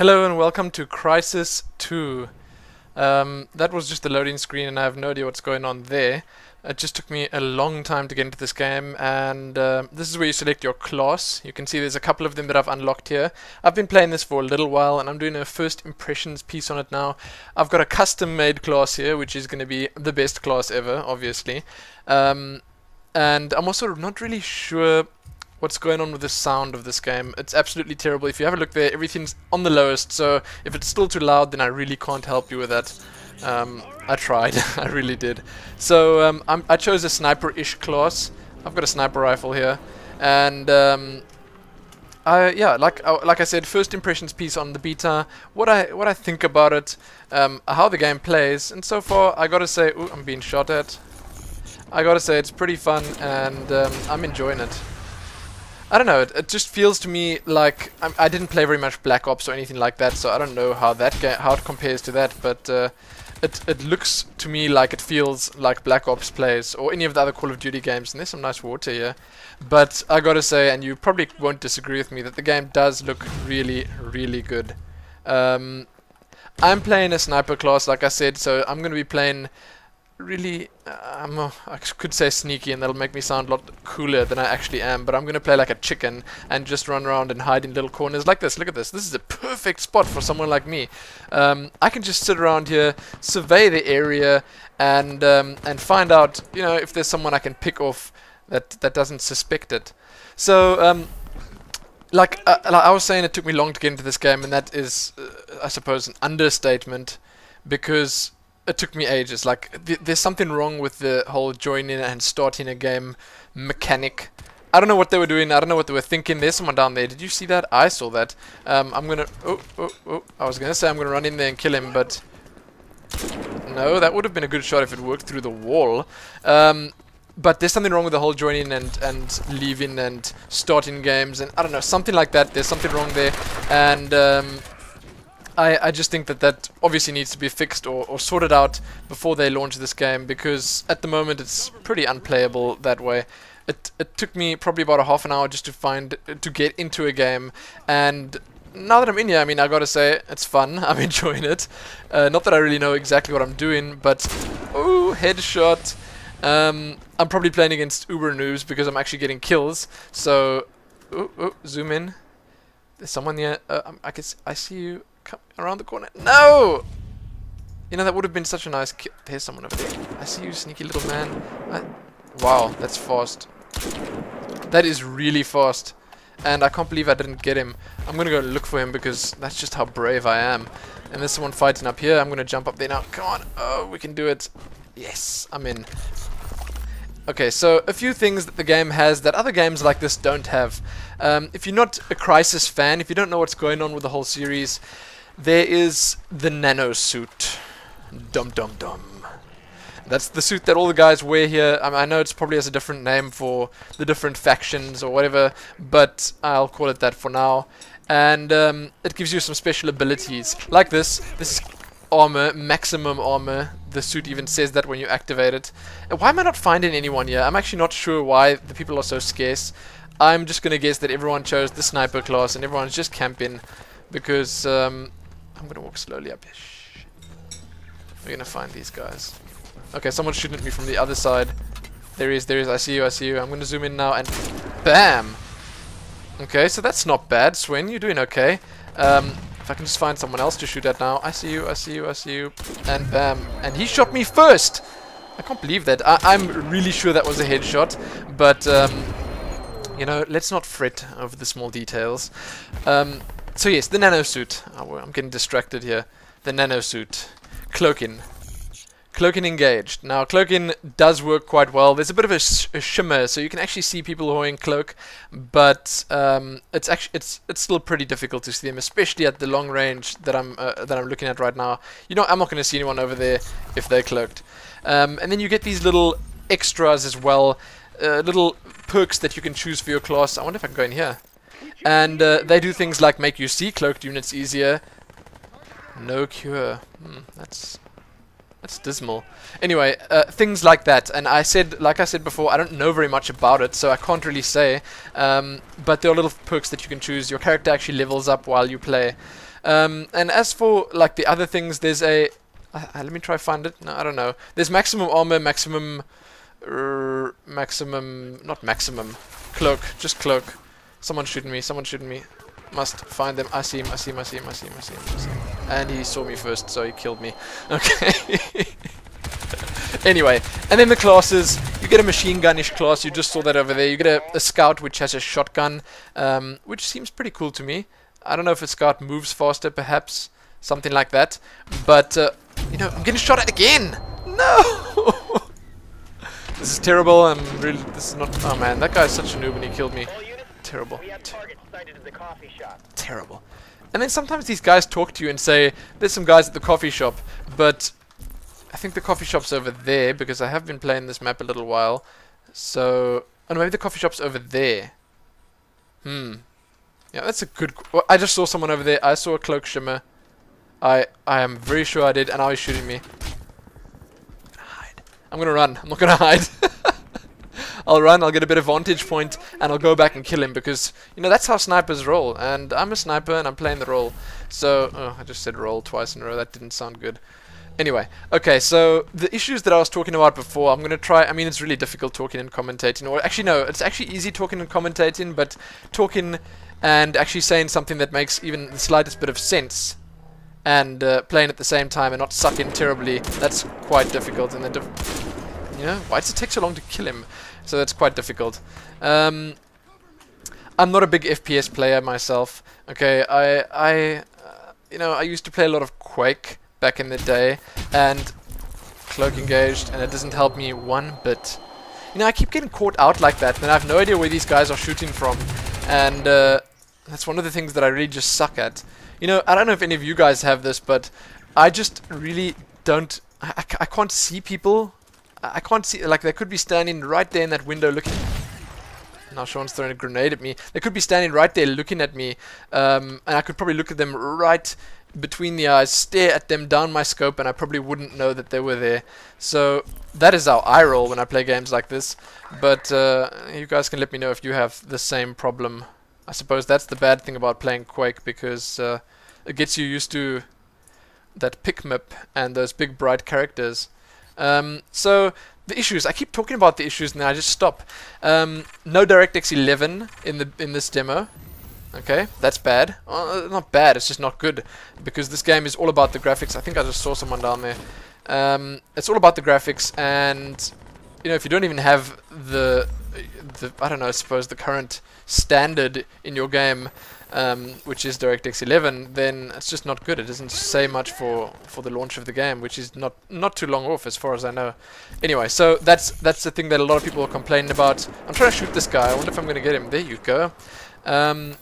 Hello and welcome to Crysis 2. Um, that was just the loading screen and I have no idea what's going on there. It just took me a long time to get into this game and uh, this is where you select your class. You can see there's a couple of them that I've unlocked here. I've been playing this for a little while and I'm doing a first impressions piece on it now. I've got a custom made class here which is going to be the best class ever obviously. Um, and I'm also not really sure what's going on with the sound of this game. It's absolutely terrible. If you have a look there, everything's on the lowest, so if it's still too loud, then I really can't help you with that. Um, I tried, I really did. So um, i chose a sniper-ish class. I've got a sniper rifle here, and um, yeah, like uh, like I said, first impressions piece on the beta. What I what I think about it, um, how the game plays, and so far I gotta say, ooh, I'm being shot at. I gotta say it's pretty fun, and um, I'm enjoying it. I don't know. It, it just feels to me like I did not play very much Black Ops or anything like that, so I don't know how that how it compares to that. But uh, it it looks to me like it feels like Black Ops plays or any of the other Call of Duty games. And there's some nice water here. But I gotta say, and you probably won't disagree with me, that the game does look really, really good. Um, I'm playing a sniper class, like I said, so I'm gonna be playing really, I'm uh, I could say sneaky and that'll make me sound a lot cooler than I actually am, but I'm going to play like a chicken and just run around and hide in little corners like this. Look at this. This is a perfect spot for someone like me. Um, I can just sit around here, survey the area, and um, and find out, you know, if there's someone I can pick off that, that doesn't suspect it. So, um, like, uh, like I was saying, it took me long to get into this game, and that is, uh, I suppose, an understatement, because it took me ages. Like, th there's something wrong with the whole joining and starting a game mechanic. I don't know what they were doing. I don't know what they were thinking. There's someone down there. Did you see that? I saw that. Um, I'm gonna... Oh, oh, oh. I was gonna say I'm gonna run in there and kill him, but... No, that would have been a good shot if it worked through the wall. Um, but there's something wrong with the whole joining and, and leaving and starting games and I don't know, something like that. There's something wrong there. And... Um, I, I just think that that obviously needs to be fixed or, or sorted out before they launch this game because at the moment it's pretty unplayable that way. It, it took me probably about a half an hour just to find to get into a game and now that I'm in here, I mean, I gotta say, it's fun. I'm enjoying it. Uh, not that I really know exactly what I'm doing, but... Ooh, headshot. Um, I'm probably playing against uber noobs because I'm actually getting kills. So... Ooh, ooh, zoom in. There's someone here. Uh, um, I, can, I see you come around the corner. No! You know, that would have been such a nice kill. There's someone over there. I see you, sneaky little man. I wow, that's fast. That is really fast. And I can't believe I didn't get him. I'm gonna go look for him because that's just how brave I am. And there's someone fighting up here. I'm gonna jump up there now. Come on. Oh, we can do it. Yes, I'm in. Okay, so a few things that the game has that other games like this don't have. Um, if you're not a Crysis fan, if you don't know what's going on with the whole series, there is the nano suit. Dum dum dum. That's the suit that all the guys wear here. I, mean, I know it's probably has a different name for the different factions or whatever, but I'll call it that for now. And um, it gives you some special abilities, like this. This armor, maximum armor. The suit even says that when you activate it. Why am I not finding anyone here? I'm actually not sure why the people are so scarce. I'm just gonna guess that everyone chose the sniper class and everyone's just camping because um, I'm gonna walk slowly up. We're gonna find these guys. Okay, someone's shooting at me from the other side. There he is, there he is. I see you, I see you. I'm gonna zoom in now and BAM! Okay, so that's not bad. Swen, you're doing okay. Um, if I can just find someone else to shoot at now. I see you, I see you, I see you. And BAM. And he shot me first! I can't believe that. I am really sure that was a headshot. But, um, you know, let's not fret over the small details. Um, so yes, the nanosuit. Oh, I'm getting distracted here. The nanosuit. Cloaking. Cloaking engaged. Now, cloaking does work quite well. There's a bit of a, sh a shimmer, so you can actually see people who are in cloak, but um, it's actually it's it's still pretty difficult to see them, especially at the long range that I'm uh, that I'm looking at right now. You know, I'm not going to see anyone over there if they're cloaked. Um, and then you get these little extras as well, uh, little perks that you can choose for your class. I wonder if I can go in here. And uh, they do things like make you see cloaked units easier. No cure. Hmm, that's that's dismal. Anyway, uh, things like that. And I said, like I said before, I don't know very much about it, so I can't really say. Um, but there are little perks that you can choose. Your character actually levels up while you play. Um, and as for like the other things, there's a uh, uh, let me try find it. No, I don't know. There's maximum armor, maximum, uh, maximum, not maximum, cloak, just cloak. Someone shooting me. Someone shooting me. Must find them. I see him. I see him. I see him. I see him. I see him. I see him. And he saw me first, so he killed me. Okay. anyway, and then the classes. You get a machine gunish class. You just saw that over there. You get a, a scout which has a shotgun, um, which seems pretty cool to me. I don't know if a scout moves faster, perhaps something like that. But uh, you know, I'm getting shot at again. No. this is terrible. I'm really. This is not. Oh man, that guy's such a noob, and he killed me. Terrible. Terrible. And then sometimes these guys talk to you and say, there's some guys at the coffee shop, but I think the coffee shop's over there because I have been playing this map a little while. So, oh no, maybe the coffee shop's over there. Hmm. Yeah, that's a good. Well, I just saw someone over there. I saw a cloak shimmer. I I am very sure I did, and now he's shooting me. Hide. I'm gonna run. I'm not gonna hide. I'll run, I'll get a bit of vantage point, and I'll go back and kill him because, you know, that's how snipers roll. And I'm a sniper and I'm playing the role. So, oh, I just said roll twice in a row. That didn't sound good. Anyway, okay, so the issues that I was talking about before, I'm going to try, I mean, it's really difficult talking and commentating, or actually, no, it's actually easy talking and commentating, but talking and actually saying something that makes even the slightest bit of sense and uh, playing at the same time and not suck in terribly, that's quite difficult. And the you know, why does it take so long to kill him? So that's quite difficult. Um, I'm not a big FPS player myself. Okay, I, I, uh, you know, I used to play a lot of Quake back in the day, and cloak engaged, and it doesn't help me one bit. You know, I keep getting caught out like that, and I have no idea where these guys are shooting from, and uh, that's one of the things that I really just suck at. You know, I don't know if any of you guys have this, but I just really don't... I, I can't see people. I can't see... Like, they could be standing right there in that window looking... Now Sean's throwing a grenade at me. They could be standing right there looking at me, um, and I could probably look at them right between the eyes, stare at them down my scope, and I probably wouldn't know that they were there. So that is how I roll when I play games like this. But uh, you guys can let me know if you have the same problem. I suppose that's the bad thing about playing Quake, because uh, it gets you used to that pick map and those big bright characters. Um, so the issues. I keep talking about the issues and then I just stop. Um, no DirectX 11 in the in this demo. Okay, that's bad. Uh, not bad, it's just not good. Because this game is all about the graphics. I think I just saw someone down there. Um, it's all about the graphics and, you know, if you don't even have the, the I don't know, I suppose the current standard in your game, um, which is DirectX 11, then it's just not good. It doesn't say much for for the launch of the game, which is not not too long off as far as I know. Anyway, so that's that's the thing that a lot of people are complaining about. I'm trying to shoot this guy. I wonder if I'm going to get him. There you go. Um,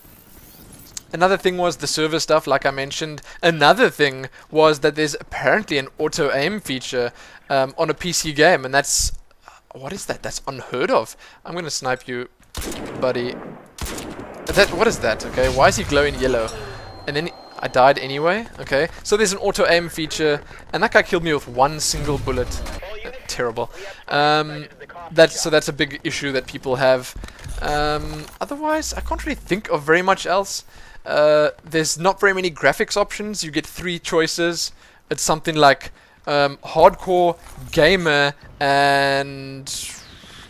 Another thing was the server stuff, like I mentioned. Another thing was that there's apparently an auto aim feature um, on a PC game, and that's what is that? That's unheard of. I'm gonna snipe you, buddy. That what is that? Okay, why is he glowing yellow? And then I died anyway. Okay, so there's an auto aim feature, and that guy killed me with one single bullet. Uh, terrible. Um, that's so that's a big issue that people have. Um, otherwise, I can't really think of very much else. Uh, there's not very many graphics options. You get three choices. It's something like um, hardcore, gamer, and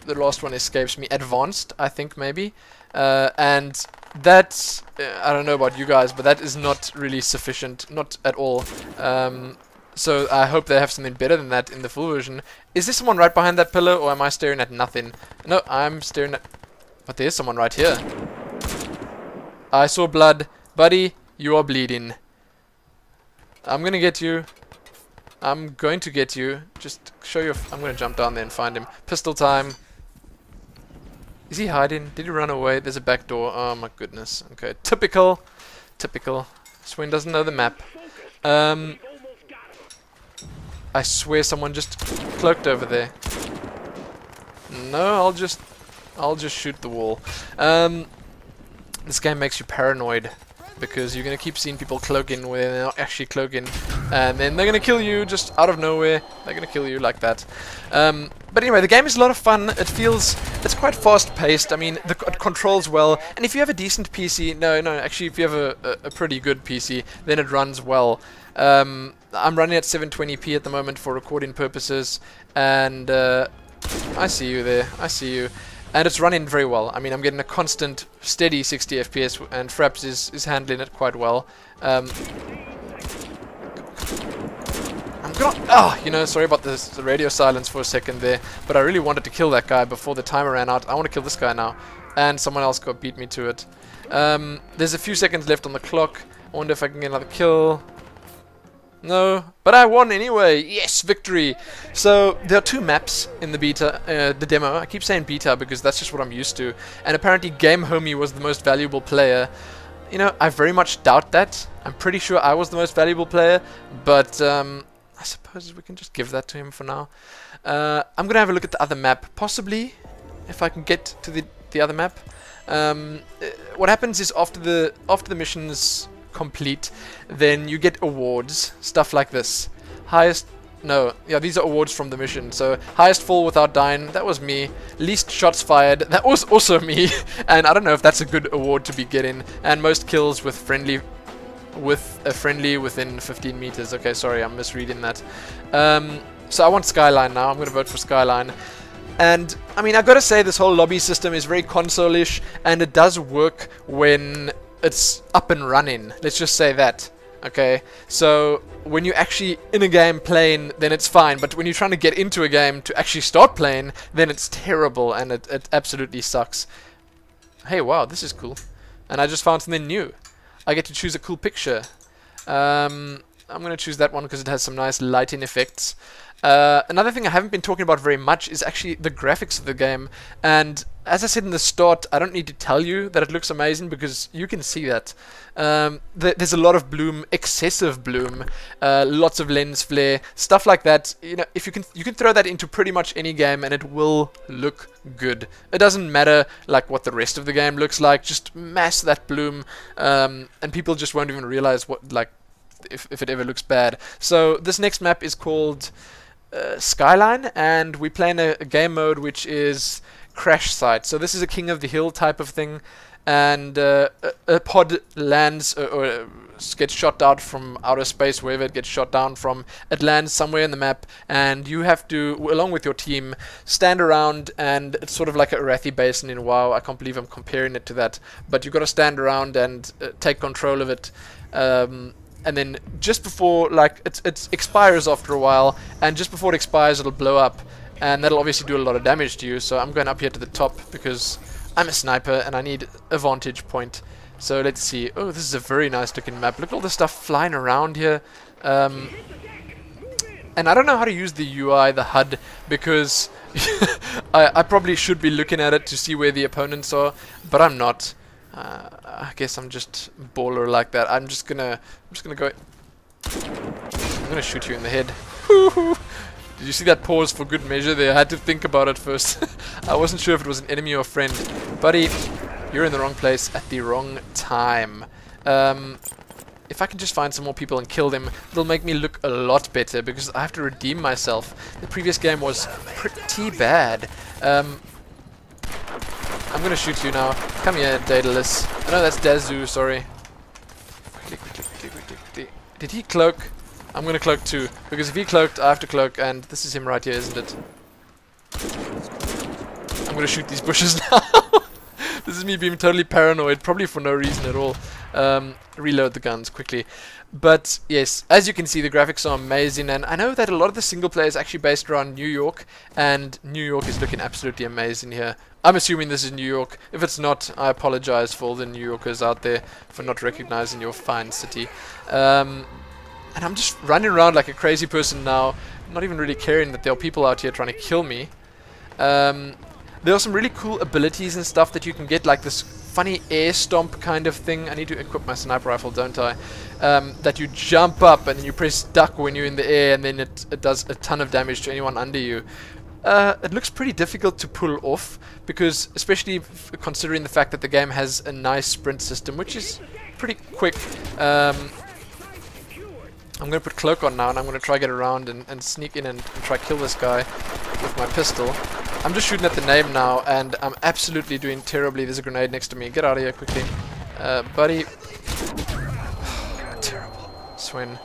the last one escapes me. Advanced, I think maybe. Uh, and that's uh, I don't know about you guys, but that is not really sufficient, not at all. Um, so I hope they have something better than that in the full version. Is there someone right behind that pillar, or am I staring at nothing? No, I'm staring at... But there's someone right here. I saw blood. Buddy, you are bleeding. I'm gonna get you. I'm going to get you. Just show your... I'm gonna jump down there and find him. Pistol time. Is he hiding? Did he run away? There's a back door. Oh my goodness. Okay, typical. Typical. Swin doesn't know the map. Um, I swear someone just cloaked over there. No, I'll just... I'll just shoot the wall. Um, this game makes you paranoid. Because you're gonna keep seeing people cloaking where they're not actually cloaking, and then they're gonna kill you just out of nowhere. They're gonna kill you like that. Um, but anyway, the game is a lot of fun. It feels it's quite fast-paced. I mean, the it controls well, and if you have a decent PC, no, no, actually, if you have a, a, a pretty good PC, then it runs well. Um, I'm running at 720p at the moment for recording purposes, and uh, I see you there. I see you. And it's running very well. I mean, I'm getting a constant, steady 60 FPS, and Fraps is, is handling it quite well. Um, I'm gonna... Ah, oh, you know, sorry about this, the radio silence for a second there, but I really wanted to kill that guy before the timer ran out. I want to kill this guy now. And someone else got beat me to it. Um, there's a few seconds left on the clock. I wonder if I can get another kill. No, but I won anyway. Yes, victory. So there are two maps in the beta, uh, the demo. I keep saying beta because that's just what I'm used to. And apparently Game Homie was the most valuable player. You know, I very much doubt that. I'm pretty sure I was the most valuable player, but um, I suppose we can just give that to him for now. Uh, I'm gonna have a look at the other map, possibly, if I can get to the the other map. Um, uh, what happens is after the after the missions complete, then you get awards, stuff like this. Highest, no, yeah, these are awards from the mission. So, highest fall without dying, that was me. Least shots fired, that was also me. and I don't know if that's a good award to be getting. And most kills with friendly, with a friendly within 15 meters. Okay, sorry, I'm misreading that. Um, so I want Skyline now, I'm going to vote for Skyline. And, I mean, i got to say this whole lobby system is very console-ish, and it does work when it's up and running. Let's just say that. Okay, so when you're actually in a game playing, then it's fine. But when you're trying to get into a game to actually start playing, then it's terrible and it, it absolutely sucks. Hey, wow, this is cool. And I just found something new. I get to choose a cool picture. Um, I'm going to choose that one because it has some nice lighting effects. Uh, another thing I haven't been talking about very much is actually the graphics of the game. And as I said in the start, I don't need to tell you that it looks amazing because you can see that. Um, th there's a lot of bloom, excessive bloom, uh, lots of lens flare, stuff like that. You know, if you can, you can throw that into pretty much any game and it will look good. It doesn't matter like what the rest of the game looks like. Just mass that bloom, um, and people just won't even realize what like if if it ever looks bad. So this next map is called uh, Skyline, and we play in a, a, game mode which is crash site. So this is a King of the Hill type of thing, and uh, a, a, pod lands or, or uh, gets shot out from outer space, wherever it gets shot down from. It lands somewhere in the map, and you have to, along with your team, stand around, and it's sort of like a Arathi Basin in WoW. I can't believe I'm comparing it to that, but you've got to stand around and uh, take control of it. Um, and then just before like it, it expires after a while and just before it expires it'll blow up and that'll obviously do a lot of damage to you so I'm going up here to the top because I'm a sniper and I need a vantage point so let's see oh this is a very nice looking map look at all the stuff flying around here um, and I don't know how to use the UI the HUD because I, I probably should be looking at it to see where the opponents are but I'm not uh, I guess I'm just baller like that. I'm just gonna, I'm just gonna go. I'm gonna shoot you in the head. Did you see that pause for good measure there? I had to think about it first. I wasn't sure if it was an enemy or a friend. Buddy, you're in the wrong place at the wrong time. Um, if I can just find some more people and kill them, it'll make me look a lot better because I have to redeem myself. The previous game was pretty bad. Um, I'm gonna shoot you now. Come here, Daedalus. Oh, no, that's Dazu, sorry. Did he cloak? I'm gonna cloak too. Because if he cloaked, I have to cloak, and this is him right here, isn't it? I'm gonna shoot these bushes now. this is me being totally paranoid, probably for no reason at all. Um, reload the guns quickly. But yes, as you can see, the graphics are amazing, and I know that a lot of the single player is actually based around New York, and New York is looking absolutely amazing here. I'm assuming this is New York. If it's not, I apologize for all the New Yorkers out there for not recognizing your fine city. Um, and I'm just running around like a crazy person now, not even really caring that there are people out here trying to kill me. Um, there are some really cool abilities and stuff that you can get, like this funny air stomp kind of thing. I need to equip my sniper rifle, don't I? Um, that you jump up and then you press duck when you're in the air and then it, it does a ton of damage to anyone under you. Uh, it looks pretty difficult to pull off because, especially considering the fact that the game has a nice sprint system, which is pretty quick. Um, I'm to put cloak on now and I'm to try get around and, and sneak in and, and try kill this guy with my pistol. I'm just shooting at the name now and I'm absolutely doing terribly. There's a grenade next to me. Get out of here quickly. Uh, buddy. Terrible. Swin.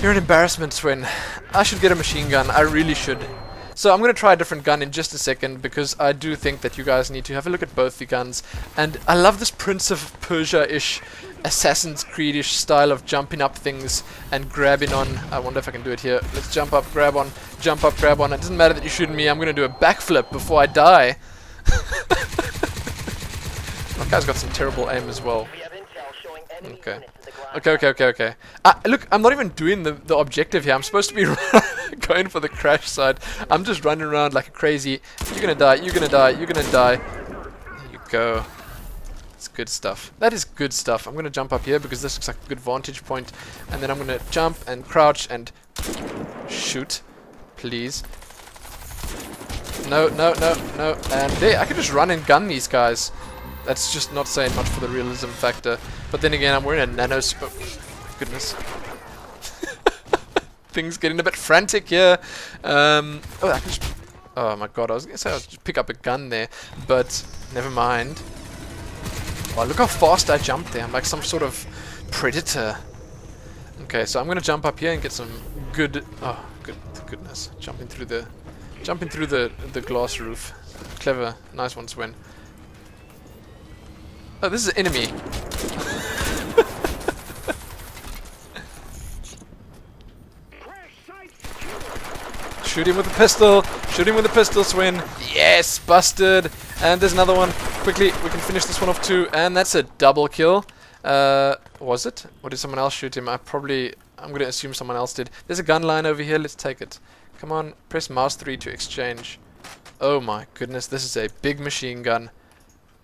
You're an embarrassment, Swin. I should get a machine gun. I really should. So I'm going to try a different gun in just a second because I do think that you guys need to have a look at both the guns. And I love this Prince of Persia-ish Assassin's Creed-ish style of jumping up things and grabbing on. I wonder if I can do it here. Let's jump up, grab on, jump up, grab on. It doesn't matter that you're shooting me. I'm going to do a backflip before I die. that guy's got some terrible aim as well. Okay. Okay, okay, okay, okay. Uh, look, I'm not even doing the, the objective here. I'm supposed to be going for the crash site. I'm just running around like a crazy. You're gonna die, you're gonna die, you're gonna die. There you go. It's good stuff. That is good stuff. I'm gonna jump up here because this looks like a good vantage point. And then I'm gonna jump and crouch and shoot. Please. No, no, no, no. And there, I can just run and gun these guys. That's just not saying much for the realism factor. But then again, I'm wearing a nano... Oh, goodness. Things getting a bit frantic here. Um, oh, I can just... Oh my god, I was going to say I'll just pick up a gun there. But, never mind. Oh, look how fast I jumped there. I'm like some sort of predator. Okay, so I'm going to jump up here and get some good... Oh, good goodness. Jumping through the... Jumping through the, the glass roof. Clever. Nice one, Swen. Oh, this is an enemy. Shoot him with a pistol. Shoot him with a pistol, Swin. Yes, busted. And there's another one. Quickly, we can finish this one off too. And that's a double kill. Uh, was it? Or did someone else shoot him? I probably... I'm going to assume someone else did. There's a gun line over here. Let's take it. Come on. Press mouse 3 to exchange. Oh my goodness. This is a big machine gun.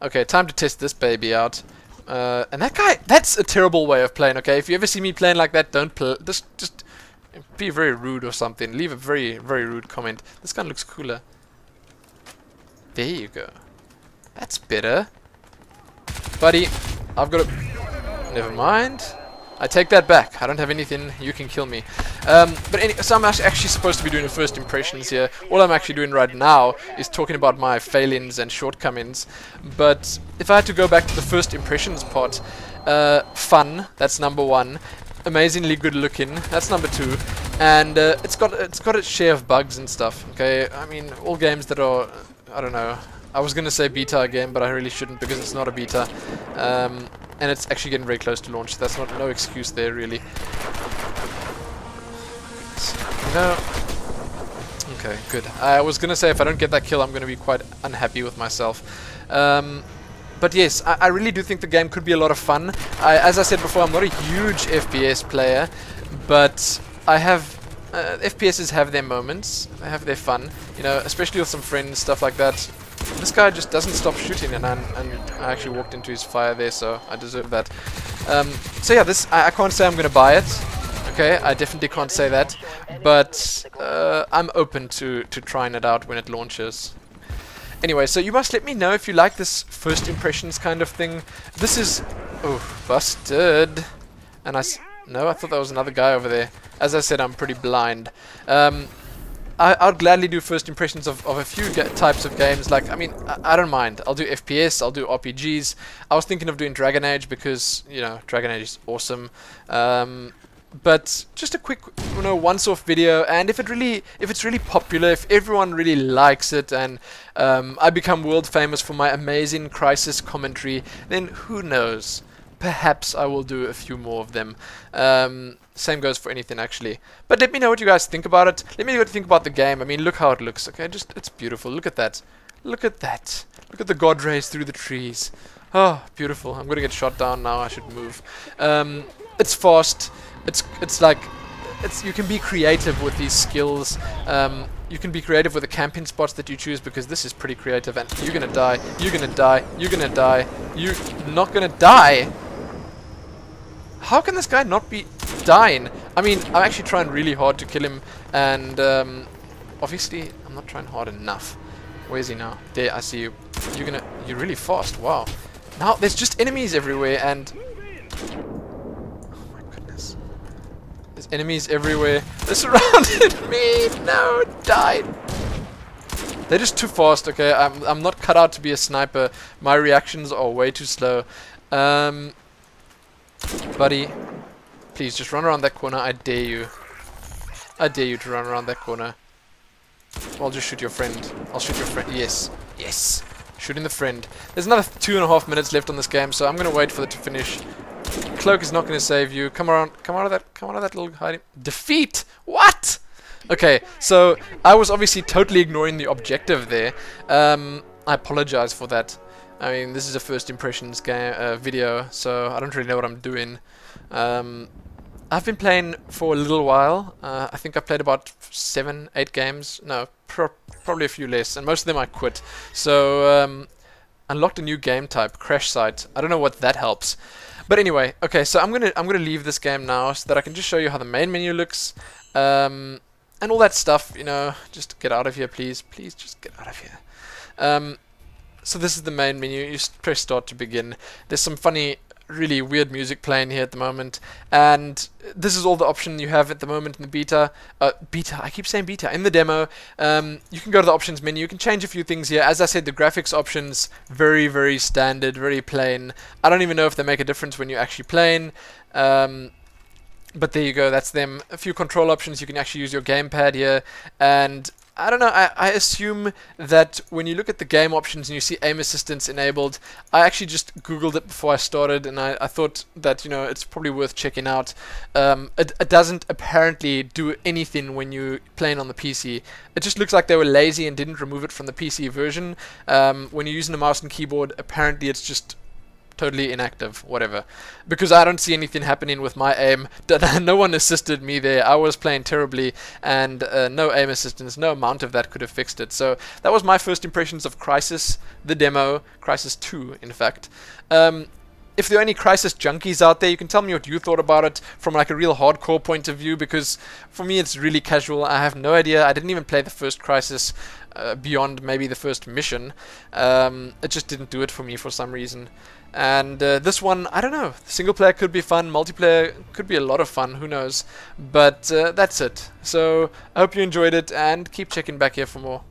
Okay, time to test this baby out. Uh, and that guy, that's a terrible way of playing, okay? If you ever see me playing like that, don't play, just, just be very rude or something. Leave a very, very rude comment. This gun looks cooler. There you go. That's better. Buddy, I've got a... Never mind. I take that back. I don't have anything. You can kill me. Um, but any, so I'm actually supposed to be doing the first impressions here. All I'm actually doing right now is talking about my failings and shortcomings. But if I had to go back to the first impressions part, uh, fun. That's number one. Amazingly good looking. That's number two. And uh, it's got it's got its share of bugs and stuff. Okay, I mean all games that are I don't know. I was gonna say beta again, but I really shouldn't because it's not a beta. Um, and it's actually getting very close to launch. That's not no excuse there, really. No. Okay, good. I was gonna say if I don't get that kill, I'm gonna be quite unhappy with myself. Um, but yes, I, I, really do think the game could be a lot of fun. I, as I said before, I'm not a huge FPS player, but I have uh, FPSs have their moments, they have their fun, you know, especially with some friends, stuff like that. This guy just doesn't stop shooting, and I, and I actually walked into his fire there, so I deserve that. Um, so yeah, this I, I can't say I'm going to buy it. Okay, I definitely can't say that, but uh, I'm open to to trying it out when it launches. Anyway, so you must let me know if you like this first impressions kind of thing. This is oh busted, and I no, I thought that was another guy over there. As I said, I'm pretty blind. Um, I, would gladly do first impressions of, of a few types of games. Like, I mean, I, I, don't mind. I'll do FPS, I'll do RPGs. I was thinking of doing Dragon Age because, you know, Dragon Age is awesome. Um, but just a quick, you know, once-off video. And if it really, if it's really popular, if everyone really likes it, and um, I become world famous for my amazing Crysis commentary, then who knows? perhaps I will do a few more of them. Um, same goes for anything actually. But let me know what you guys think about it. Let me know what you think about the game. I mean, look how it looks. Okay, just it's beautiful. Look at that. Look at that. Look at the god rays through the trees. Oh, beautiful. I'm gonna get shot down now. I should move. Um, it's fast. It's it's like it's you can be creative with these skills. Um, you can be creative with the camping spots that you choose because this is pretty creative and you're gonna die, you're gonna die, you're gonna die, you're not gonna die. How can this guy not be dying? I mean, I'm actually trying really hard to kill him, and um, obviously, I'm not trying hard enough. Where is he now? There, I see you. You're gonna... You're really fast. Wow. Now, there's just enemies everywhere, and... Oh my goodness. There's enemies everywhere. They surrounded me! No, died! They're just too fast, okay? I'm, I'm not cut out to be a sniper. My reactions are way too slow. Um, buddy, please just run around that corner. I dare you. I dare you to run around that corner. I'll just shoot your friend. I'll shoot your friend. Yes. Yes. Shooting the friend. There's another two and a half minutes left on this game, so I'm gonna wait for it to finish. Cloak is not gonna save you. Come around. Come out of that. Come out of that little hiding. Defeat. What? Okay, so I was obviously totally ignoring the objective there. Um, I apologize for that. I mean, this is a first impressions game uh, video, so I don't really know what I'm doing. Um, I've been playing for a little while. Uh, I think I've played about seven, eight games. No, pro probably a few less, and most of them I quit. So um, unlocked a new game type, Crash Site. I don't know what that helps. But anyway, okay, so I'm gonna I'm gonna leave this game now so that I can just show you how the main menu looks. Um, and all that stuff, you know, just get out of here, please. Please, just get out of here. Um, so this is the main menu. You press start to begin. There's some funny, really weird music playing here at the moment. And this is all the option you have at the moment in the beta. Uh, beta, I keep saying beta. In the demo, um, you can go to the options menu. You can change a few things here. As I said, the graphics options, very, very standard, very plain. I don't even know if they make a difference when you're actually playing. Um, but there you go, that's them. A few control options, you can actually use your gamepad here, and I don't know, I, I assume that when you look at the game options and you see aim assistance enabled, I actually just googled it before I started and I, I thought that, you know, it's probably worth checking out. Um, it, it doesn't apparently do anything when you're playing on the PC. It just looks like they were lazy and didn't remove it from the PC version. Um, when you're using a mouse and keyboard, apparently it's just totally inactive, whatever. Because I don't see anything happening with my aim. no one assisted me there. I was playing terribly, and uh, no aim assistance, no amount of that could have fixed it. So that was my first impressions of Crysis, the demo, Crysis 2, in fact. Um, if there are any Crysis junkies out there, you can tell me what you thought about it from like a real hardcore point of view, because for me it's really casual. I have no idea. I didn't even play the first Crysis uh, beyond maybe the first mission. Um, it just didn't do it for me for some reason. And uh, this one, I don't know. Single player could be fun, multiplayer could be a lot of fun, who knows. But uh, that's it. So I hope you enjoyed it and keep checking back here for more.